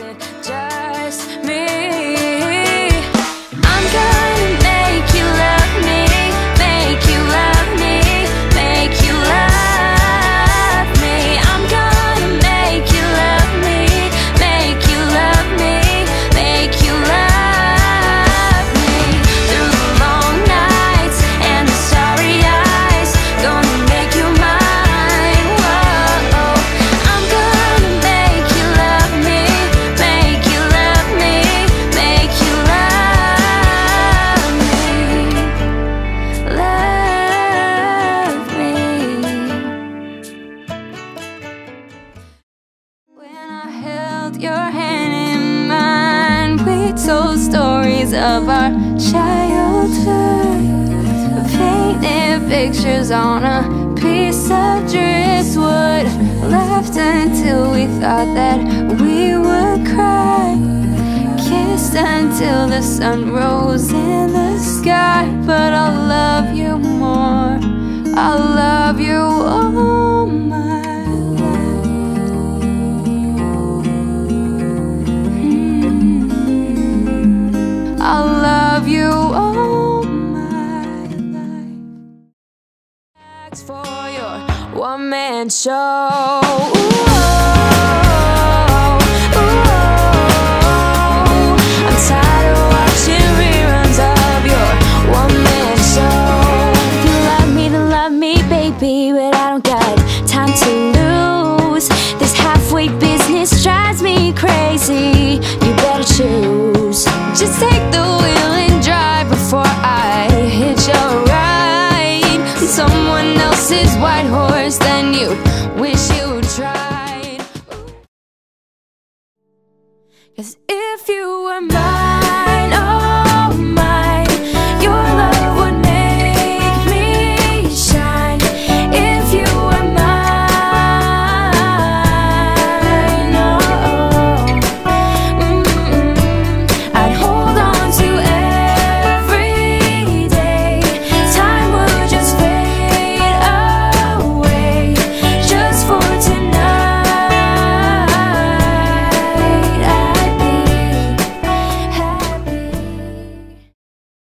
it. held your hand in mine. We told stories of our childhood Painted pictures on a piece of driftwood Laughed until we thought that we would cry. Kissed until the sun rose in the sky But I'll love you more. you all my life. Ask for your one man show. Cause if you were mine.